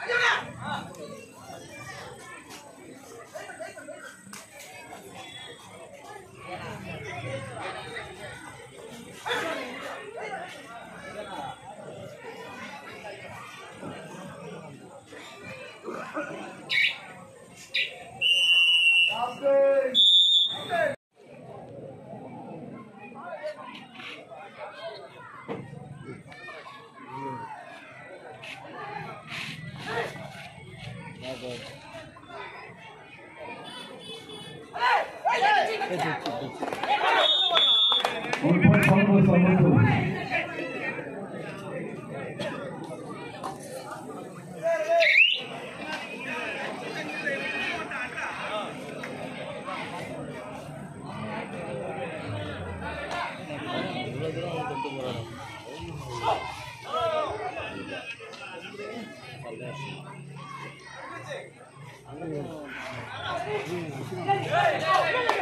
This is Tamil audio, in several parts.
아니야! Hey, hey.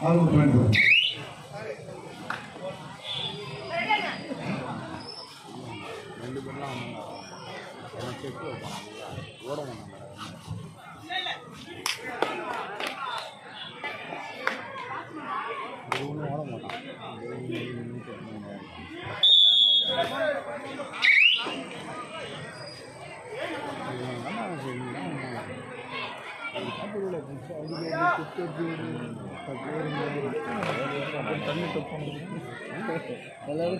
ఆలోచించండి எல்லாரும்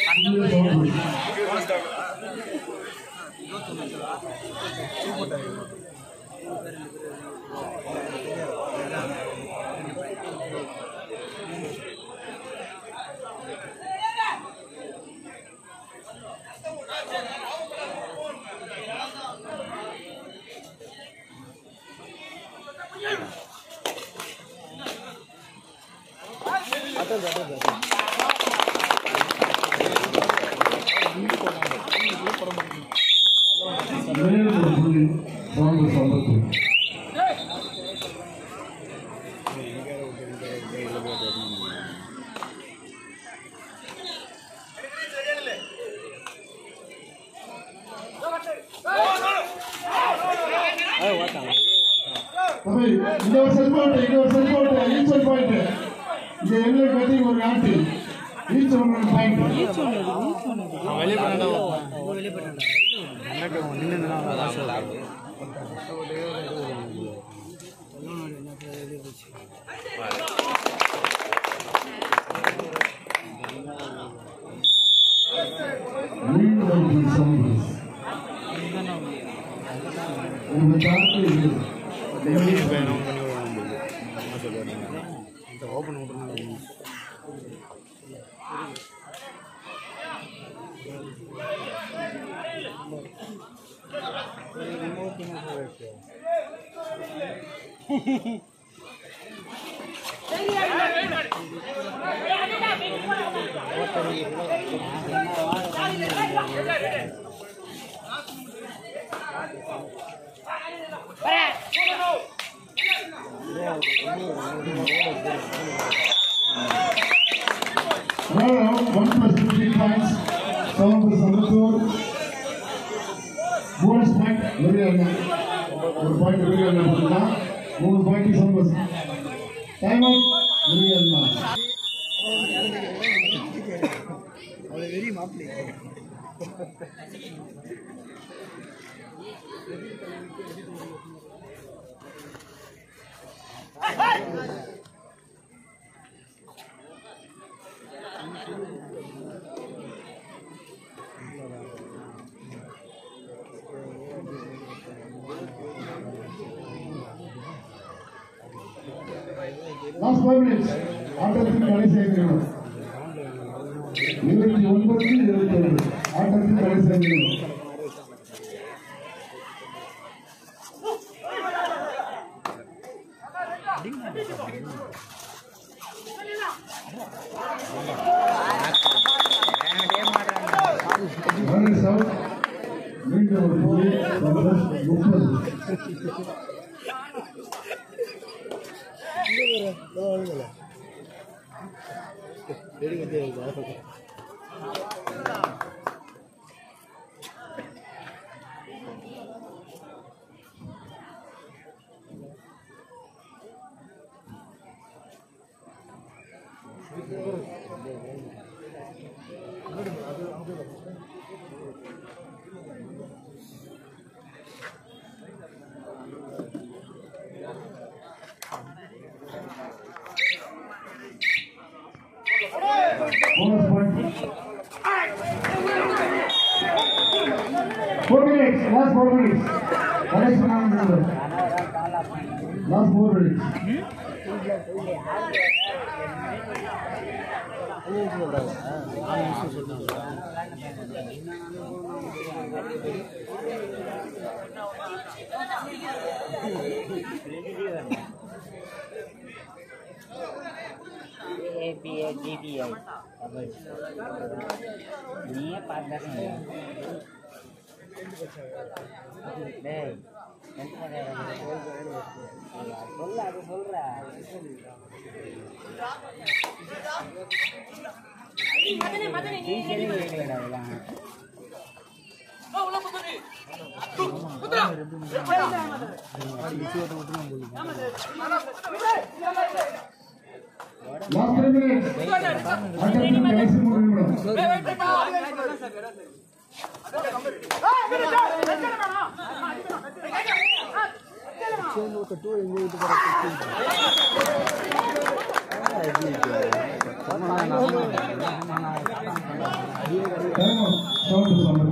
Atenda, atenda, atenda. நாட்டு ஈச் ஒன் பாயிண்ட் வெளியே போனா மீண்டும் ஒரு புள்ளி சம்பஸ் இந்த தாக்கு இது வேணும் பண்ணி விட முடியுது என்ன one plus fifteen points, seven plus Ambattur. Bonus point, very early. ஒரு பாயிண்ட் very early போட்டுக்கலாம். மூணு பாயிண்ட் சம்பஸ் டைம் லாஸ்ட் ஃபைவ் மினிட்ஸ் ஆட்டத்தின் கடைசி ஐந்து இருபத்தி ஒன்பது இருபத்தி ஒன்று ஆட்டத்தின் கடைசி ஐந்து 그거를 안 되나 보네. Bonus point. Four minutes, last four minutes. What is the number? Last four minutes. ஏபிஏ ஜிபிஐ நீயே பார்த்து டேய் சொல்ல அது சொல்ற டீச்சரே கேட்கலடா இதெல்லாம் Last three minutes. ஆட்டத்தின் கடைசி மூன்று நிமிடம். Time out sound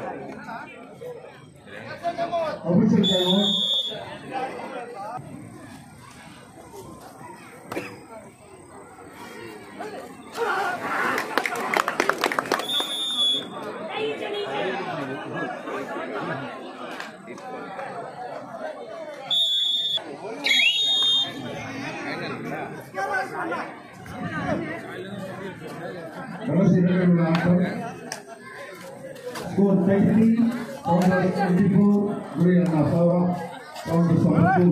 counter twenty four குரி அண்ணா சாவா கவுண்டர் செவன் டூ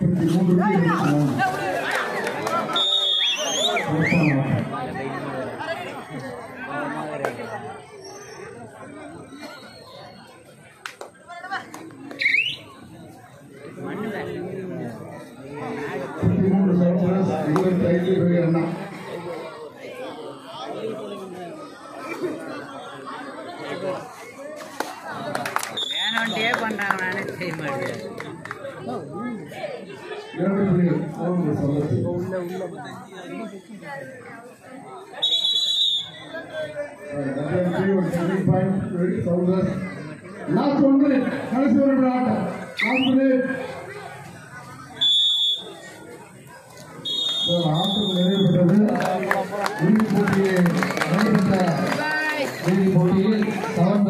முப்பத்தி மூன்று இருபத்தி மூணு சிறப்பான ஆட்டம். முப்பத்தி மூன்று சவுண்டர்ஸ் இருபத்தி ஐந்து குரி அண்ணா லாஸ்ட் கடைசி ஒரு ஆட்டம் லாஸ்ட் மினிட் ஆட்டம் நிறைவு பெற்றது இறுதிப் போட்டியை நடைபெற்ற இறுதிப் போட்டியில் சவன்